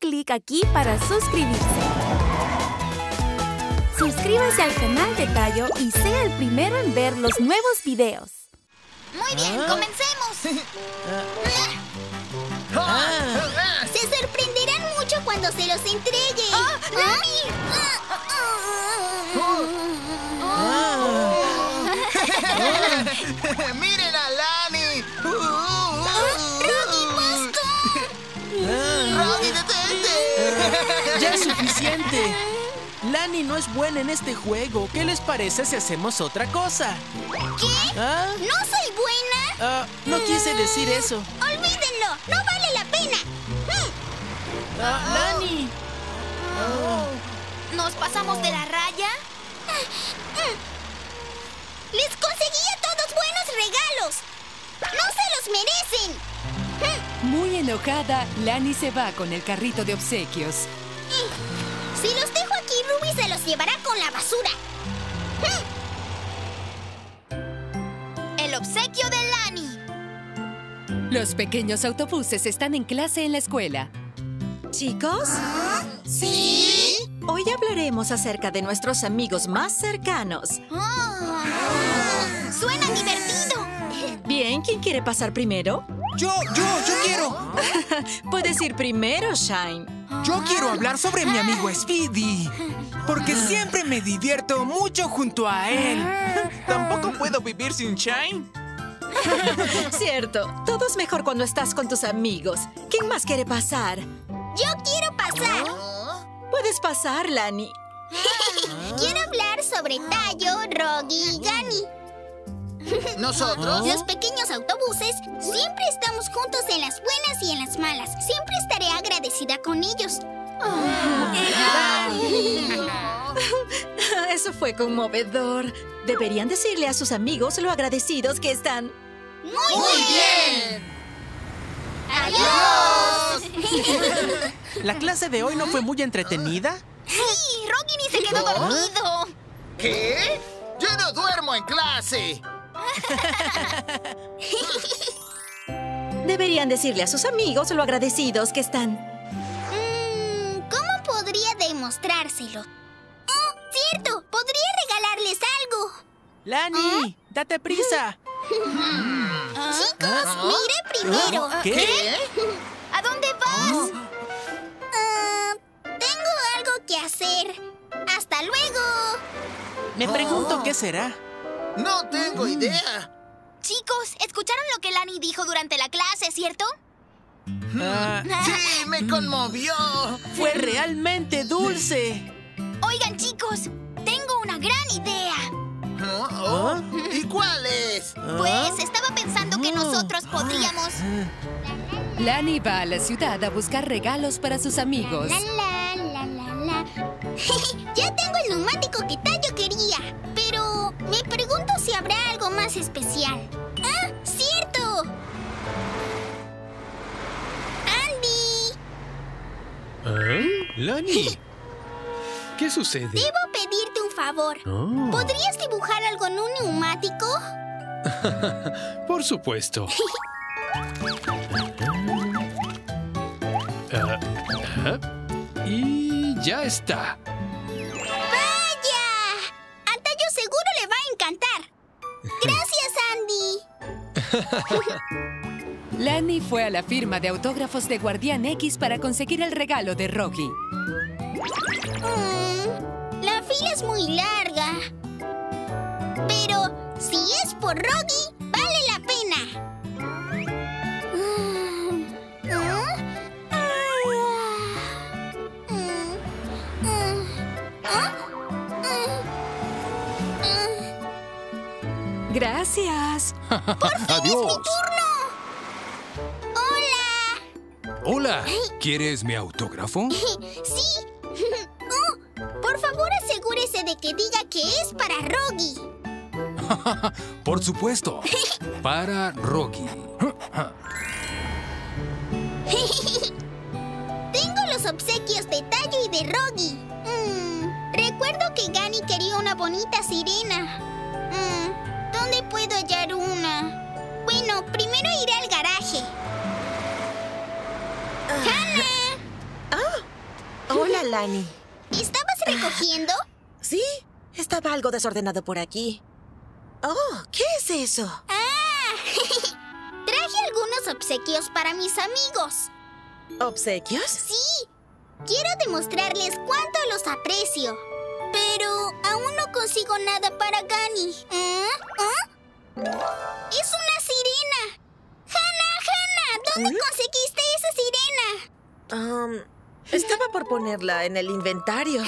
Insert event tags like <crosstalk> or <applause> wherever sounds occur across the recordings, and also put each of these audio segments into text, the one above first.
clic aquí para suscribirse. Suscríbase al canal de Tayo y sea el primero en ver los nuevos videos. Muy bien, Ah. comencemos. <laughs> Ah. Se sorprenderán mucho cuando se los entregue. Ah, <laughs> <laughs> ¡Miren suficiente! Lani no es buena en este juego. ¿Qué les parece si hacemos otra cosa? ¿Qué? ¿Ah? ¿No soy buena? Ah, no quise decir eso. ¡Olvídenlo! ¡No vale la pena! Ah, ¡Lani! ¿Nos pasamos de la raya? <laughs> ¡Les conseguí a todos buenos regalos! ¡No se los merecen! Muy enojada, Lani se va con el carrito de obsequios. Si los dejo aquí, Ruby se los llevará con la basura. El obsequio de Lani. Los pequeños autobuses están en clase en la escuela. Chicos, ¿Sí? hoy hablaremos acerca de nuestros amigos más cercanos. Ah, suena divertido. Bien, ¿quién quiere pasar primero? Yo, yo, yo quiero. <laughs> Puedes ir primero, Shine. Yo quiero hablar sobre mi amigo Speedy. Porque siempre me divierto mucho junto a él. ¿Tampoco puedo vivir sin Shine? Cierto, todo es mejor cuando estás con tus amigos. ¿Quién más quiere pasar? Yo quiero pasar. Puedes pasar, Lani. <laughs> Quiero hablar sobre Tayo, Rogi y Gani. ¿Nosotros? Los pequeños autobuses siempre estamos juntos en las buenas y en las malas. Siempre estaré agradecida con ellos. Eso fue conmovedor. Deberían decirle a sus amigos lo agradecidos que están. Muy, bien. Adiós. <laughs> ¿La clase de hoy no fue muy entretenida? Sí, ni se quedó dormido. ¿Qué? ¡Yo no duermo en clase! <laughs> Deberían decirle a sus amigos lo agradecidos que están. Mm, ¿Cómo podría demostrárselo? Oh, cierto, podría regalarles algo. ¡Lani! ¡Date prisa! <laughs> Chicos, mire primero. ¿Qué? ¿A dónde vas? Ah, tengo algo que hacer. Hasta luego. Me pregunto qué será. No tengo idea. Chicos, ¿escucharon lo que Lani dijo durante la clase, cierto? Ah, <laughs> Sí, me conmovió. ¡Fue realmente dulce! Oigan, chicos, tengo una gran idea. Oh, oh. ¿Y cuál es? Pues estaba pensando que nosotros podríamos... Lani va a la ciudad a buscar regalos para sus amigos. La, la, la, la, la. <laughs> ya tengo el neumático más especial. ¡Ah, cierto! ¡Andy! ¿Ah? Lani, <laughs> ¿qué sucede? Debo pedirte un favor. Oh, ¿Podrías dibujar algo en un neumático? <laughs> por supuesto. <laughs> Ah, ah, y ya está. Gracias, Andy. <laughs> Lani fue a la firma de autógrafos de Guardián X para conseguir el regalo de Rocky. Mm, la fila es muy larga. Pero si es por Rocky, vale la pena. Gracias. <laughs> Adiós. ¡Hola! Hola, ¿quieres mi autógrafo? <laughs> ¡Sí! <laughs> Oh, por favor, asegúrese de que diga que es para Rogi. Por supuesto. Para Rocky. Tengo los obsequios de Tayo y de Rogi. Mm, recuerdo que Gani quería una bonita sirena. Lani. ¿Estabas recogiendo? <gasps> Sí, estaba algo desordenado por aquí. Oh, ¿qué es eso? ¡Ah! <laughs> Traje algunos obsequios para mis amigos. ¿Obsequios? Sí, quiero demostrarles cuánto los aprecio. Pero aún no consigo nada para Gani. ¿Ah? ¿Ah? ¡Es una sirena! ¡Hannah, Hannah! ¿Dónde ¿Mm? conseguiste esa sirena? Um, estaba por ponerla en el inventario.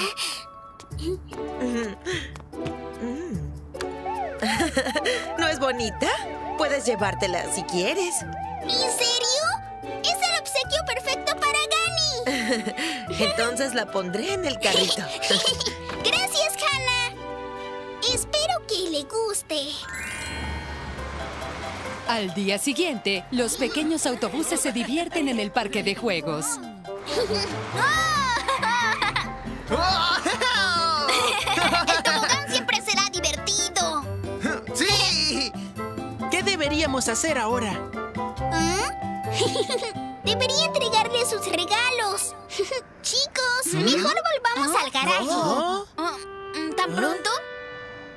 <gasps> ¿No es bonita? Puedes llevártela si quieres. ¿En serio? ¡Es el obsequio perfecto para Gani! <laughs> Entonces la pondré en el carrito. <laughs> Gracias, Hannah. Espero que le guste. Al día siguiente, los pequeños autobuses se divierten en el parque de juegos. El tobogán siempre será divertido. ¡Sí! ¿Qué deberíamos hacer ahora? ¿Ah? <laughs> Debería entregarle sus regalos. <laughs> Chicos, mejor volvamos al garaje. ¿Oh? Ah, ¿Tan pronto?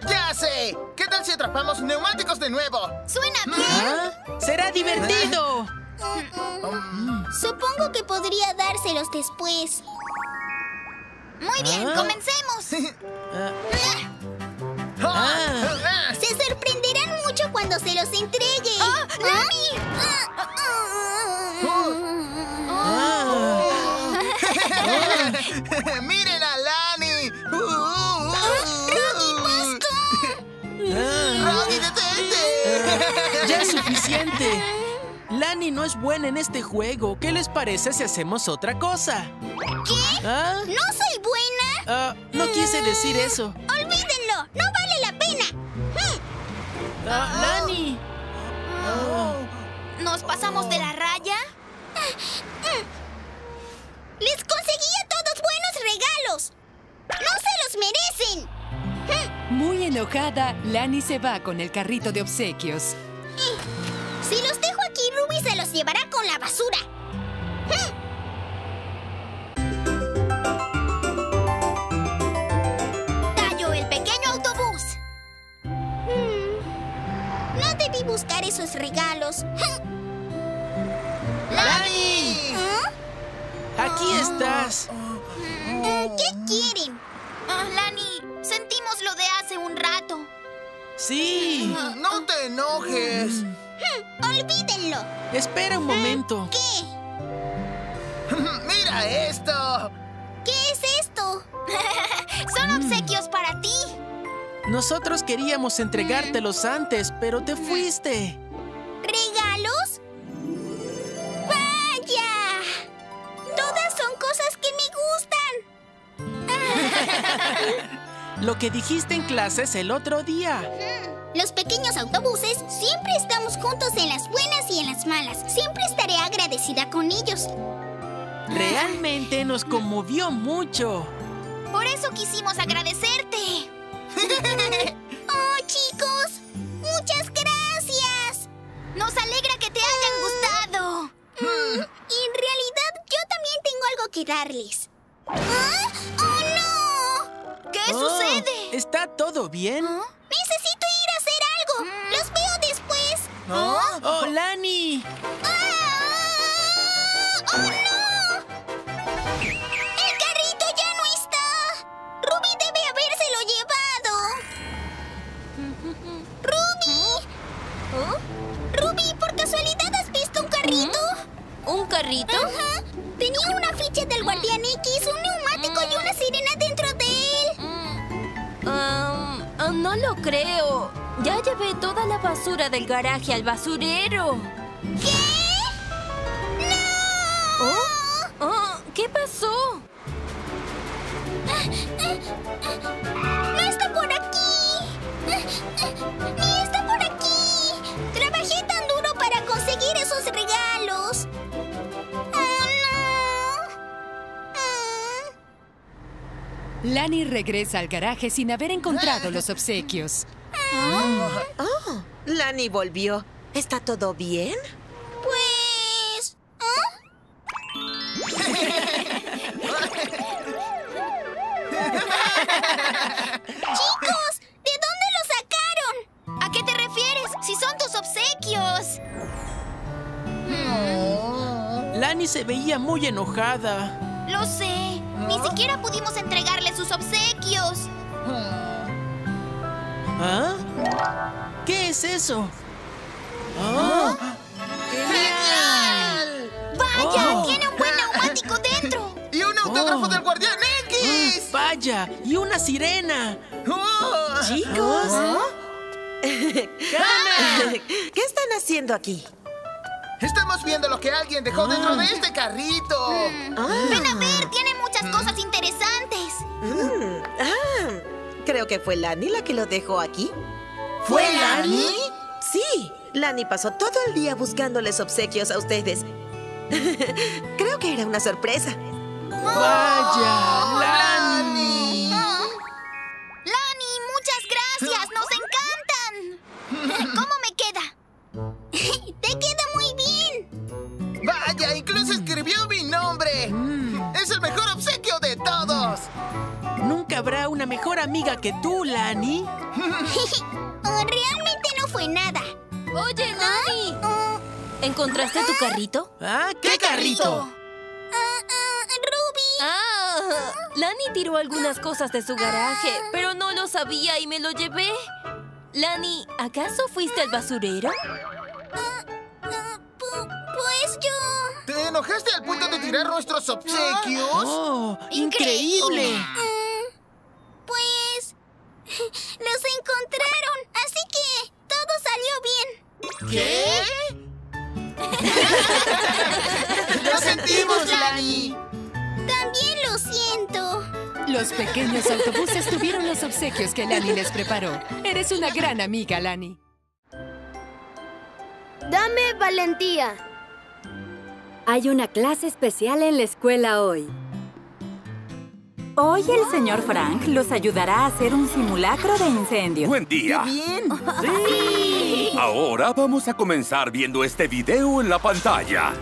¡Ya sé! ¿Qué tal si atrapamos neumáticos de nuevo? Suena bien. ¿Ah? ¡Será divertido! Supongo que podría dárselos después. Muy bien, Ah. comencemos. Ah. Ah. Se sorprenderán mucho cuando se los entregue. ¡Ah, <laughs> ¡Miren a Lani! Uh. Ah. ¡Rocky, detente! ¡Ya es suficiente! Lani no es buena en este juego. ¿Qué les parece si hacemos otra cosa? ¿Qué? ¿Ah? ¿No soy buena? Ah, no quise decir eso. ¡Olvídenlo! ¡No vale la pena! Ah, ¡Lani! ¿Nos pasamos de la raya? ¡Les conseguí a todos buenos regalos! ¡No se los merecen! Muy enojada, Lani se va con el carrito de obsequios. Si los llevará con la basura. Tallo el pequeño autobús. Hmm. No debí buscar esos regalos. ¡Lani! ¿Ah? ¡Aquí estás! ¿Qué quieren? Ah, Lani, sentimos lo de hace un rato. ¡Sí! ¡No te enojes! Olvídenlo. Espera un momento. ¿Qué? <laughs> ¡Mira esto! ¿Qué es esto? <laughs> Son obsequios para ti. Nosotros queríamos entregártelos antes, pero te fuiste. ¿Regalos? ¡Vaya! Todas son cosas que me gustan. <laughs> Lo que dijiste en clases el otro día. Los pequeños autobuses siempre estamos juntos en las buenas y en las malas. Siempre estaré agradecida con ellos. Realmente nos conmovió mucho. Por eso quisimos agradecerte. <laughs> oh, chicos, muchas gracias. Nos alegra que te hayan gustado. Mm, en realidad, yo también tengo algo que darles. ¿Ah? ¡Oh, no! ¿Qué Oh, sucede? ¿Está todo bien? ¿Ah? Necesito ¿No? ¡Oh, Lani! ¡Ah! ¡Oh, no! ¡El carrito ya no está! ¡Ruby debe habérselo llevado! ¿Ruby? ¿Ruby, por casualidad has visto un carrito? ¿Un carrito? Ajá. Tenía una ficha del Guardián X, un neumático y una sirena dentro de él. Ah, no lo creo. Ya llevé toda la basura del garaje al basurero. ¿Qué? ¡No! Oh, ¿Qué pasó? ¡No está por aquí! ¡Ni está por aquí! Trabajé tan duro para conseguir esos regalos. ¡Oh, no! Ah. Lani regresa al garaje sin haber encontrado los obsequios. Oh. oh, Lani volvió. ¿Está todo bien? Pues... ¿ah? <laughs> ¡Chicos! ¿De dónde lo sacaron? ¿A qué te refieres? Si son tus obsequios. Hmm. Lani se veía muy enojada. Lo sé. Ni ah. siquiera pudimos entregarle sus obsequios. Hmm. ¿Ah? ¿Qué es eso? ¡Ah! ¡Genial! ¡Vaya! Oh. ¡Tiene un buen neumático dentro! ¡Y un autógrafo Oh. del Guardián X! ¡Vaya! ¡Y una sirena! ¡Oh! Chicos, <laughs> ¡Gana! ¿qué están haciendo aquí? Estamos viendo lo que alguien dejó dentro de este carrito. Ven a ver, tiene muchas cosas creo que fue Lani la que lo dejó aquí. ¿Fue Lani? Sí, Lani pasó todo el día buscándoles obsequios a ustedes. <laughs> creo que era una sorpresa. ¡Vaya! ¡Lani! Mejor amiga que tú, Lani. <laughs> Oh, realmente no fue nada. Oye, Lani. Oh, ¿Encontraste tu carrito? ¿Ah? ¿Qué, carrito? ah, ah, Ruby. Ah, Lani tiró algunas cosas de su garaje, pero no lo sabía y me lo llevé. Lani, ¿acaso fuiste al basurero? Ah, pu- pues yo... ¿Te enojaste al punto de tirar nuestros obsequios? ¡Oh! ¡Increíble! Pues... <laughs> Los encontraron, así que todo salió bien. ¿Qué? <laughs> ¡Lo sentimos, Lani! También lo siento. Los pequeños autobuses tuvieron los obsequios que Lani les preparó. Eres una gran amiga, Lani. Dame valentía. Hay una clase especial en la escuela hoy. Hoy el señor Frank los ayudará a hacer un simulacro de incendio. Buen día. <laughs> Ahora vamos a comenzar viendo este video en la pantalla.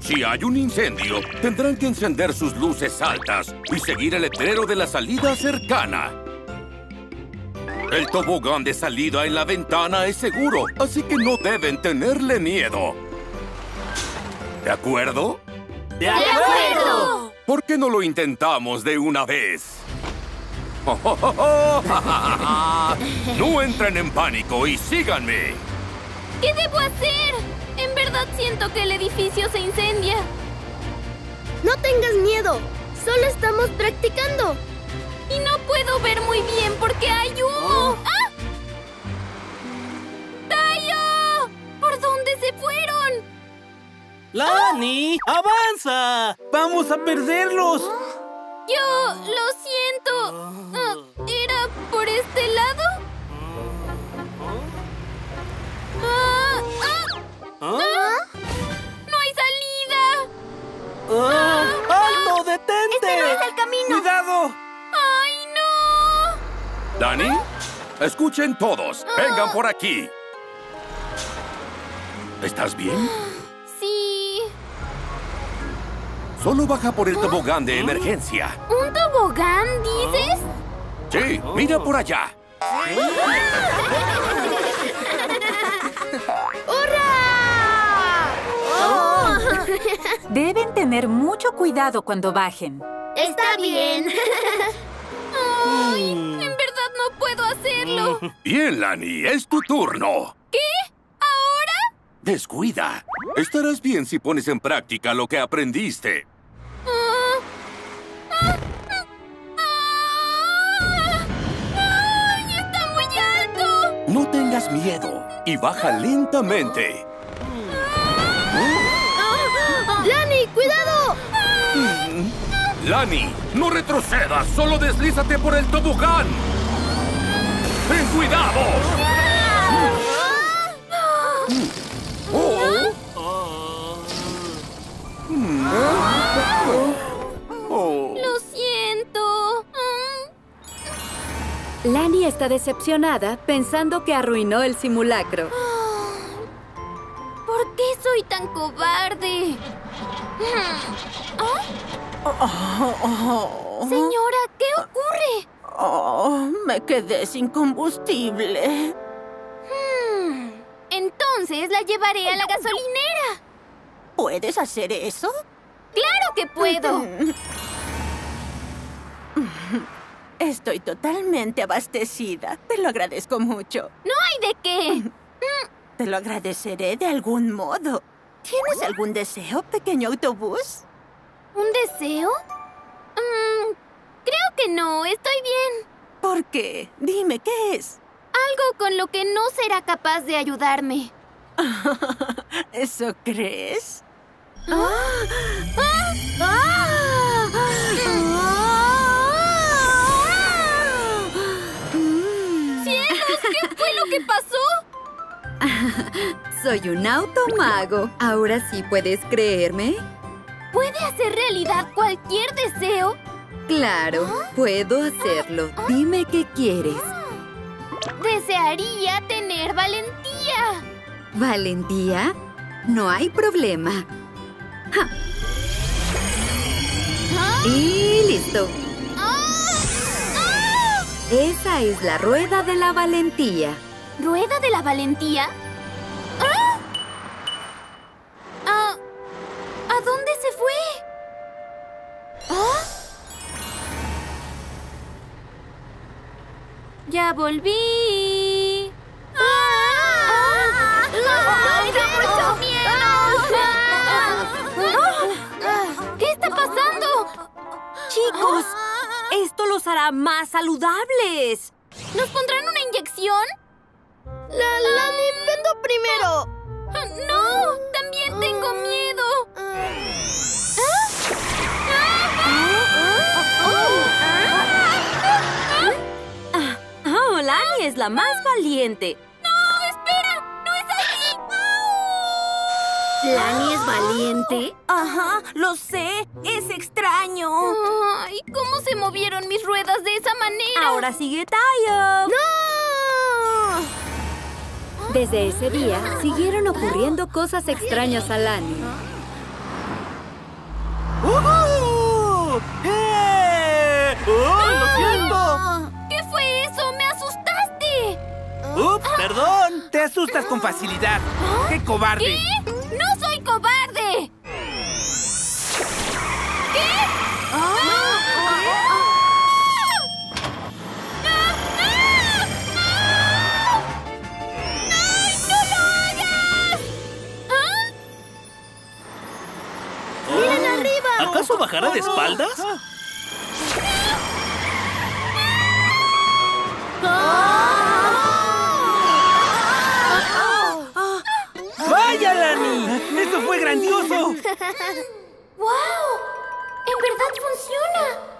Si hay un incendio, tendrán que encender sus luces altas y seguir el letrero de la salida cercana. El tobogán de salida en la ventana es seguro, así que no deben tenerle miedo. ¿De acuerdo? ¡De acuerdo! ¿Por qué no lo intentamos de una vez? <laughs> no entren en pánico y síganme. ¿Qué debo hacer? En verdad siento que el edificio se incendia. No tengas miedo. Solo estamos practicando. Y no puedo ver muy bien porque hay humo. ¡Ah! ¡Lani! ¡Avanza! ¡Vamos a perderlos! Yo lo siento. Ah, ¿Era por este lado? Ah, ah. ¡No hay salida! ¡Ah! ¡Alto! ¡Detente! ¡Este no es el camino! ¡Cuidado! ¡Ay, no! ¿Dani? Escuchen todos. Vengan por aquí. ¿Estás bien? Solo baja por el tobogán de emergencia. ¿Un tobogán, dices? Sí, mira por allá. <laughs> ¡Hurra! Deben tener mucho cuidado cuando bajen. Está bien. <laughs> Ay, en verdad no puedo hacerlo. <laughs> Bien, Lani, es tu turno. ¿Qué? ¿Ahora? Descuida. Estarás bien si pones en práctica lo que aprendiste. Ah, ah, ah, ¡Ay, está muy alto! No tengas miedo y baja lentamente. ¡Lani, cuidado! Lani, no retrocedas, solo deslízate por el tobogán. ¡Ten cuidado! Lani está decepcionada pensando que arruinó el simulacro. ¿Por qué soy tan cobarde? ¿Ah? Señora, ¿qué ocurre? Oh, me quedé sin combustible. Hmm, Entonces la llevaré a la gasolinera. ¿Puedes hacer eso? ¡Claro que puedo! Estoy totalmente abastecida. Te lo agradezco mucho. ¡No hay de qué! <laughs> Te lo agradeceré de algún modo. ¿Tienes algún deseo, pequeño autobús? ¿Un deseo? Mm, creo que no. Estoy bien. ¿Por qué? Dime, ¿qué es? Algo con lo que no será capaz de ayudarme. <laughs> ¿Eso crees? ¡Cielos! <gasps> ¿Qué fue lo que pasó? <laughs> Soy un automago. ¿Ahora sí puedes creerme? ¿Puede hacer realidad cualquier deseo? Claro, puedo hacerlo. Dime qué quieres. Desearía tener valentía. ¿Valentía? No hay problema. Ja. Y listo. Esa es la rueda de la valentía. ¿Rueda de la valentía? ¡Ah! Ah, ¿A dónde se fue? ¿Ah? Ya volví. ¡Ah! ¡Tengo mucho miedo! ¿Qué está pasando? Chicos, los hará más saludables. ¿Nos pondrán una inyección? La Lani, vendo primero. No, también tengo miedo. Ah, oh, Lani es la más valiente. ¡No, espera! ¡No es así! ¿Lani es valiente? Ajá, lo sé. Es extraño. Ay, ¿cómo se movieron mis ruedas de esa manera? Ahora sigue Tayo. ¡No! Desde ese día, siguieron ocurriendo cosas extrañas a Lani. ¡Uh! ¡Eh! ¡Oh, lo siento! ¿Qué fue eso? ¡Me asustaste! ¡Ups! Perdón. Te asustas con facilidad. ¡Qué cobarde! ¿Qué? ¿Acaso bajará de espaldas? ¡Vaya, Lani! ¡Eso fue grandioso! ¡Wow! ¡En verdad funciona!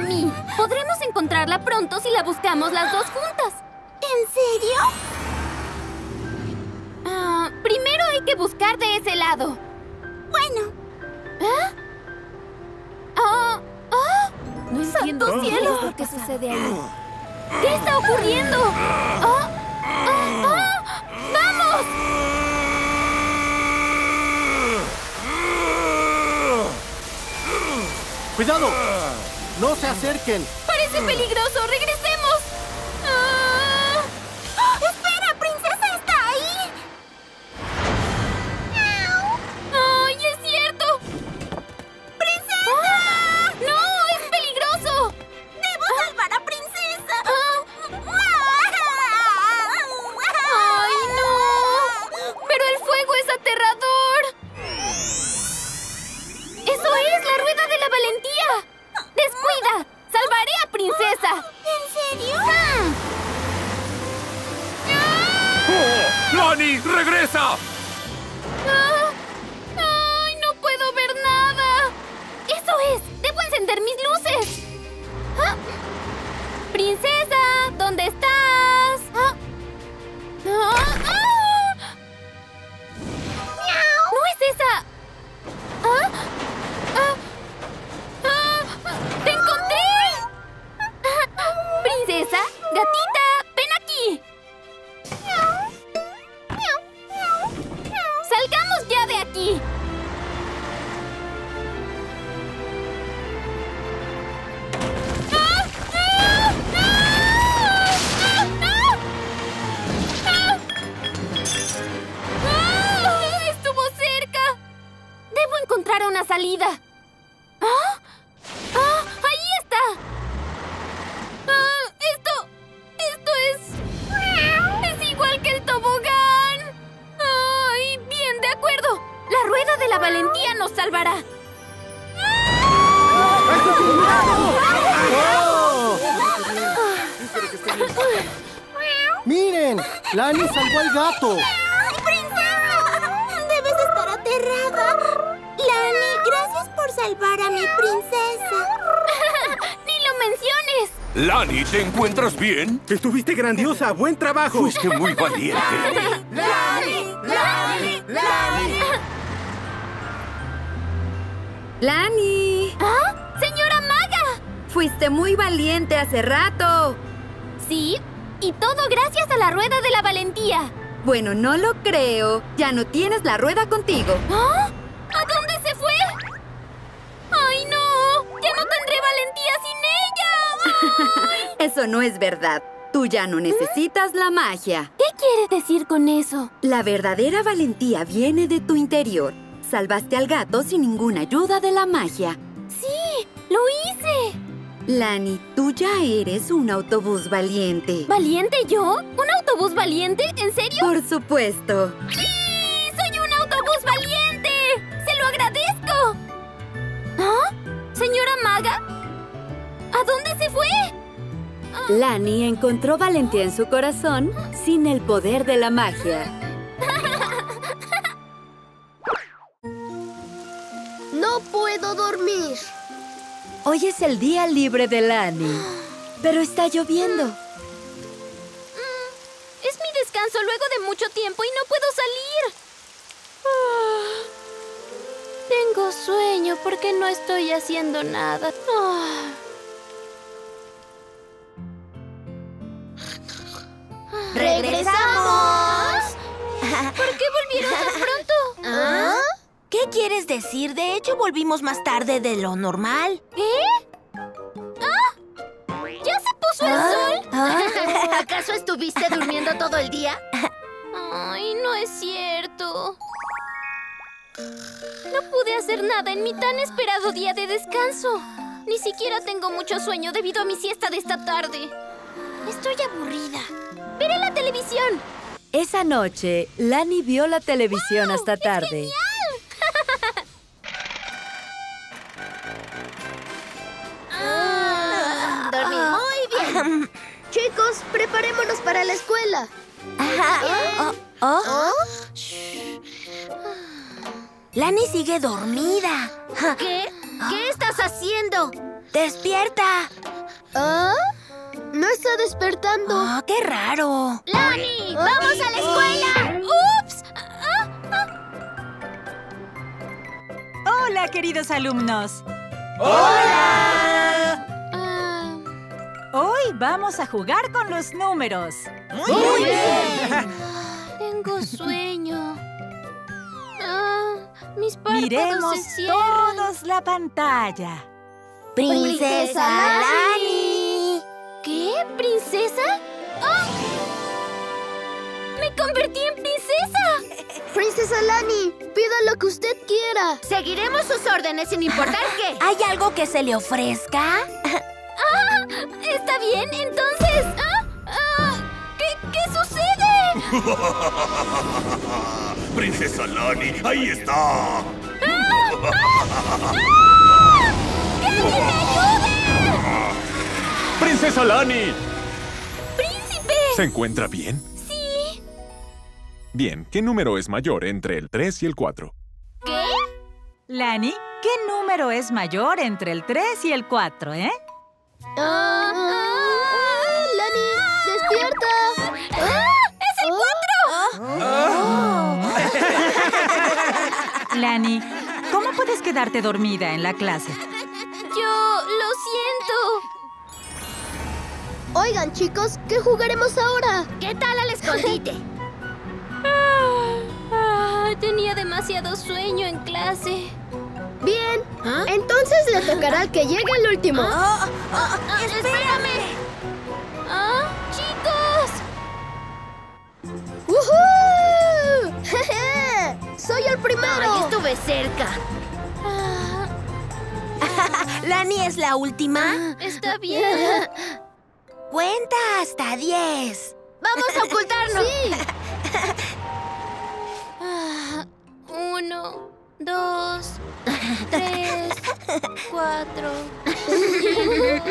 Mí. Podremos encontrarla pronto si la buscamos las dos juntas. ¿En serio? Ah, primero hay que buscar de ese lado. Bueno, ¿Ah? Ah, ah. No entiendo cielos lo que sucede ahí. ¿Qué está ocurriendo? ¡Ah! ¡Ah! ¡Ah! ¡Vamos! ¡Cuidado! ¡No se acerquen! ¡Parece peligroso! ¡Regresemos! casa. ¿En serio? ¡Ah! ¡Ah! ¡Oh! ¡Lani, regresa! Salvará. ¡Miren! ¡Lani salvó al gato! ¡Princesa! Debes estar aterrada. Lani, gracias por salvar a mi princesa. ¡Ni lo menciones! Lani, ¿te encuentras bien? Estuviste grandiosa. ¡Buen trabajo! Fuiste muy valiente. ¡Lani! ¿Ah? ¡Señora Maga! Fuiste muy valiente hace rato. Sí, y todo gracias a la rueda de la valentía. Bueno, no lo creo. Ya no tienes la rueda contigo. ¿Ah? ¿A dónde se fue? ¡Ay, no! ¡Ya no tendré valentía sin ella! <laughs> Eso no es verdad. Tú ya no necesitas la magia. ¿Qué quiere decir con eso? La verdadera valentía viene de tu interior. Salvaste al gato sin ninguna ayuda de la magia. ¡Sí! ¡Lo hice! Lani, tú ya eres un autobús valiente. ¿Valiente yo? ¿Un autobús valiente? ¿En serio? Por supuesto. ¡Sí! ¡Soy un autobús valiente! ¡Se lo agradezco! ¿Ah? ¿Señora Maga? ¿A dónde se fue? Lani encontró valentía en su corazón sin el poder de la magia. Hoy es el día libre de Lani, pero está lloviendo. Mm, Es mi descanso luego de mucho tiempo y no puedo salir. Ah, Tengo sueño porque no estoy haciendo nada. Ah. ¡Regresamos! ¿Por qué volvieron tan pronto? ¿Ah? ¿Qué quieres decir? De hecho, volvimos más tarde de lo normal. ¿Qué? ¡Ah! ¿Ya se puso el sol? <laughs> ¿Acaso estuviste durmiendo todo el día? Ay, no es cierto. No pude hacer nada en mi tan esperado día de descanso. Ni siquiera tengo mucho sueño debido a mi siesta de esta tarde. Estoy aburrida. Veré la televisión. Esa noche, Lani vio la televisión hasta tarde. Dormí <laughs> Chicos, preparémonos para la escuela. ¿Oh? Lani sigue dormida. ¿Qué? ¿Qué estás haciendo? ¡Despierta! ¿Ah? No está despertando. Oh, ¡Qué raro! ¡Lani! ¡Vamos a la escuela! ¡Ups! Hola, queridos alumnos. ¡Hola! Hoy vamos a jugar con los números. ¡Muy bien! Tengo sueño. Ah, mis párpados Miremos se cierran. todos la pantalla. ¡Princesa Lani! ¿Qué? ¿Princesa? ¡Ah! ¡Me convertí en princesa! <laughs> Princesa Lani, pida lo que usted quiera. Seguiremos sus órdenes sin importar qué. <laughs> ¿Hay algo que se le ofrezca? <laughs> ¡Ah! Está bien, entonces. ¿ah? Ah, ¿Qué, ¿Qué sucede? <laughs> Princesa Lani, ahí está. ¡Princesa Lani! ¡Príncipe! ¿Se encuentra bien? Sí. Bien, ¿qué número es mayor entre el 3 y el 4? ¿Qué? Lani, ¿qué número es mayor entre el 3 y el 4, eh? Ah, ah, ¡Lani! ¡Despierta! ¡Ah! ¡Es el 4! <laughs> Lani, ¿cómo puedes quedarte dormida en la clase? Yo lo siento. Oigan, chicos, ¿qué jugaremos ahora? ¿Qué tal al escondite? <laughs> Ah, tenía demasiado sueño en clase. Bien, entonces le tocará al que llegue el último. Ah, ¡Espérame! ¡Ah! ¡Chicos! ¡Woohoo! ¡Soy el primero! Ay, estuve cerca. Ah, <laughs> ¿Lani es la última? está bien. <laughs> Cuenta hasta 10. ¡Vamos a ocultarnos! ¡Sí! <laughs> Ah, uno, dos, <laughs> tres, cuatro, cinco,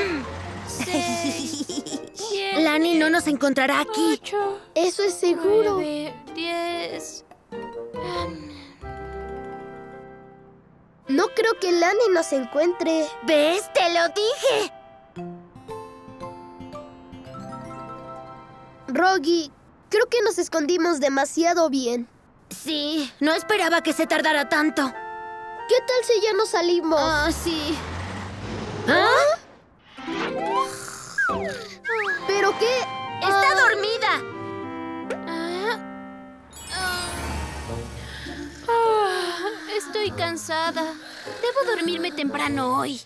seis, siete, Lani no nos encontrará aquí. ocho, Eso es seguro. nueve, diez. No creo que Lani nos encuentre. ¿Ves? ¡Te lo dije! Rogi, creo que nos escondimos demasiado bien. Sí, no esperaba que se tardara tanto. ¿Qué tal si ya nos salimos? Ah, sí. ¿Ah? ¿Pero qué? ¡Está Ah, dormida! Ah, ah, estoy cansada. Debo dormirme temprano hoy.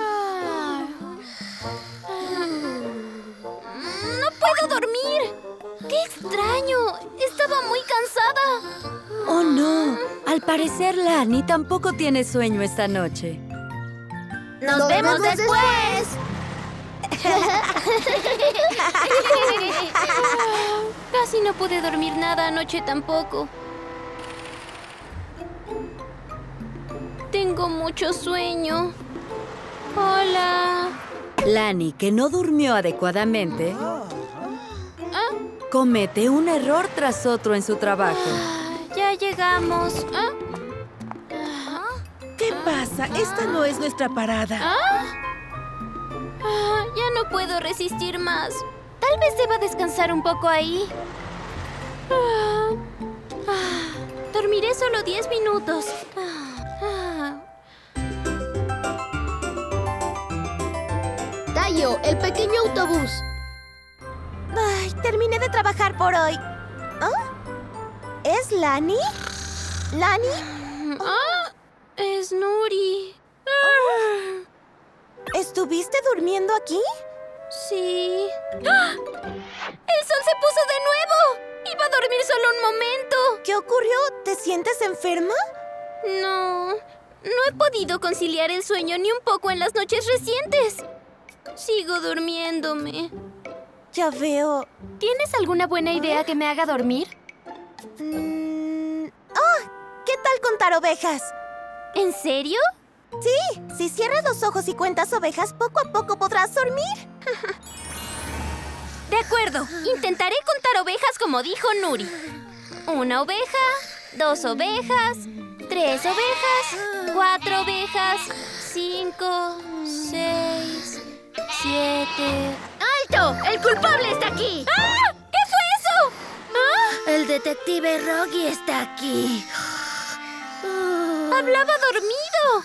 Ah, ¡No puedo dormir! ¡Qué extraño! Estaba muy cansada. Oh, no. Al parecer, Lani tampoco tiene sueño esta noche. ¡Nos, vemos, después! <laughs> Casi no pude dormir nada anoche tampoco. Tengo mucho sueño. Hola. Lani, que no durmió adecuadamente, comete un error tras otro en su trabajo. ya llegamos. Ah, ¿Qué pasa? Esta no es nuestra parada. ah. Ah, ya no puedo resistir más. Tal vez deba descansar un poco ahí. Ah, ah, dormiré solo 10 minutos. Ah, ah. Tayo, el pequeño autobús. Terminé de trabajar por hoy. ¿Ah? ¿Es Lani? ¿Lani? Ah, es Nuri. Ah, ¿Estuviste durmiendo aquí? sí. ¡Ah! ¡El sol se puso de nuevo! Iba a dormir solo un momento. ¿Qué ocurrió? ¿Te sientes enferma? No, no he podido conciliar el sueño ni un poco en las noches recientes. Sigo durmiéndome. Ya veo. ¿Tienes alguna buena idea que me haga dormir? Mm, ¡Ah! ¿Qué tal contar ovejas? ¿En serio? Sí, si cierras los ojos y cuentas ovejas, poco a poco podrás dormir. De acuerdo, intentaré contar ovejas como dijo Nuri. Una oveja, dos ovejas, tres ovejas, cuatro ovejas, cinco, seis, siete... ¡Alto! ¡El culpable está aquí! ¡Ah! ¿Qué fue eso? ¿Ah? El detective Rocky está aquí. Hablaba dormido.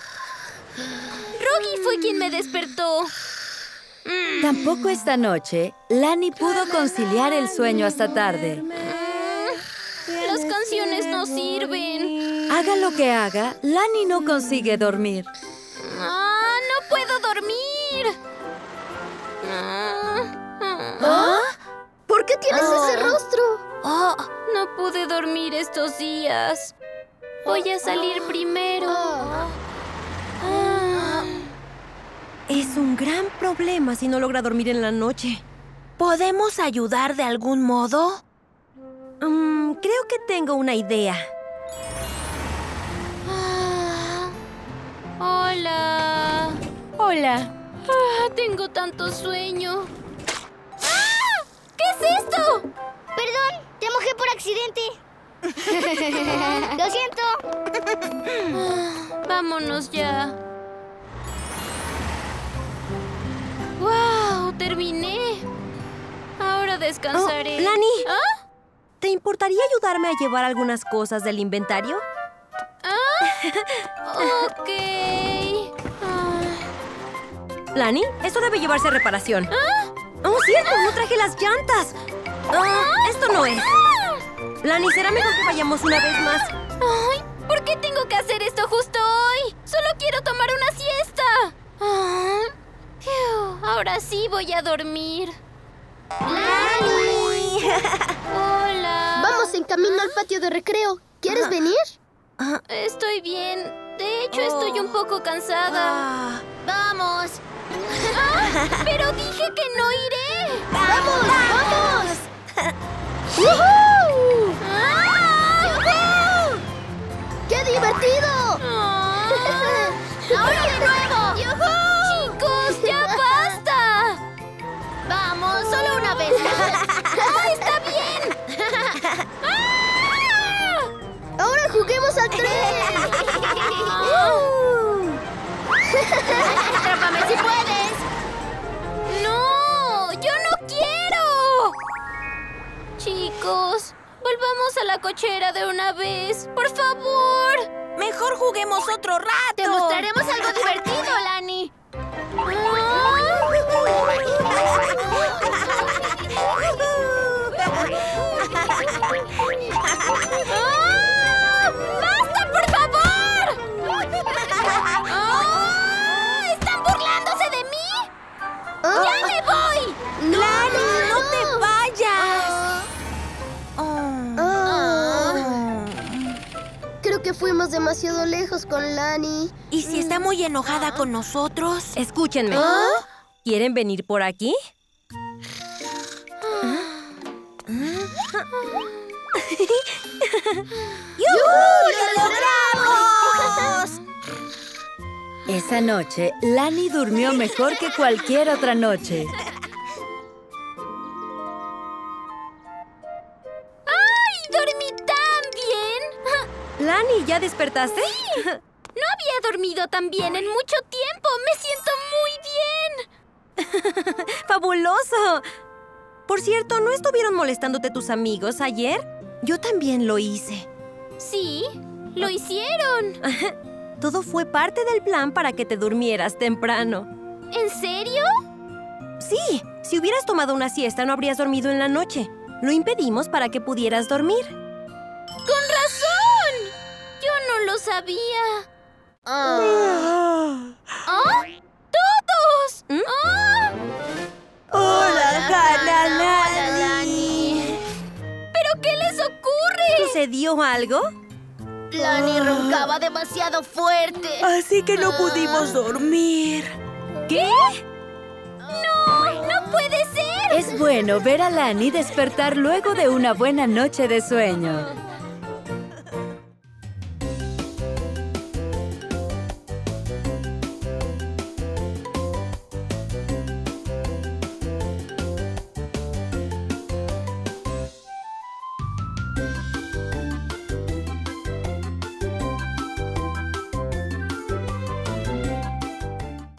Rogi fue quien me despertó. Mm, Tampoco esta noche, Lani pudo conciliar el sueño hasta tarde. Las canciones no sirven. Haga lo que haga, Lani no consigue dormir. Ah, no puedo dormir. Ah, ah. ¿Ah? ¿Por qué tienes ese Ah. rostro? Oh, no pude dormir estos días. Voy a salir primero. Ah. Es un gran problema si no logra dormir en la noche. ¿Podemos ayudar de algún modo? Mm, creo que tengo una idea. Ah. Hola. Hola. Ah, tengo tanto sueño. ¿Qué es esto? mojé por accidente. <laughs> Lo siento. Vámonos ya. ¡Wow! Terminé. Ahora descansaré. Oh, Lani. ¿Ah? ¿Te importaría ayudarme a llevar algunas cosas del inventario? ¿Ah? <laughs> ok. Ah. Lani, esto debe llevarse a reparación. ¿Ah? ¡Oh, cierto! ¡No traje las llantas! Ah, esto no es. Lani, será mejor que vayamos una vez más. Ay, ¿por qué tengo que hacer esto justo hoy? Solo quiero tomar una siesta. Ah, ahora sí voy a dormir. ¡Lani! Hola. Vamos en camino al patio de recreo. ¿Quieres venir? Estoy bien. De hecho, estoy un poco cansada. ¡Vamos! ¡Ah! <laughs> Pero dije que no iré. ¡Vamos! ¡Vamos! <laughs> ¡Yujú! ¡Qué divertido! <laughs> ¡Ahora de nuevo! ¡Chicos, ya basta! ¡Vamos! ¡Solo una vez! ¡Ah, está bien! ¡Ahora juguemos al tren! Chicos, volvamos a la cochera de una vez. ¡Por favor! Mejor juguemos otro rato. Te mostraremos algo divertido, Lani. <laughs> <laughs> fuimos demasiado lejos con Lani. ¿Y si está muy enojada con nosotros? Escúchenme. ¿Quieren venir por aquí? <gasps> ¡Lo logramos! Esa noche, Lani durmió mejor que cualquier otra noche. ¿Ya despertaste? No había dormido tan bien en mucho tiempo. Me siento muy bien. <laughs> ¡Fabuloso! Por cierto, ¿no estuvieron molestándote tus amigos ayer? Yo también lo hice. Sí, lo hicieron. <laughs> Todo fue parte del plan para que te durmieras temprano. ¿En serio? Sí, si hubieras tomado una siesta no habrías dormido en la noche. Lo impedimos para que pudieras dormir. Lo sabía. Ah. ¿Ah? ¡Todos! ¿Mm? ¡Ah! ¡Hola, Hannah, Hola, Lani! ¿Pero qué les ocurre? ¿Sucedió algo? Lani roncaba demasiado fuerte. Así que no pudimos dormir. ¿Qué? ¡No! ¡No puede ser! Es bueno ver a Lani despertar luego de una buena noche de sueño.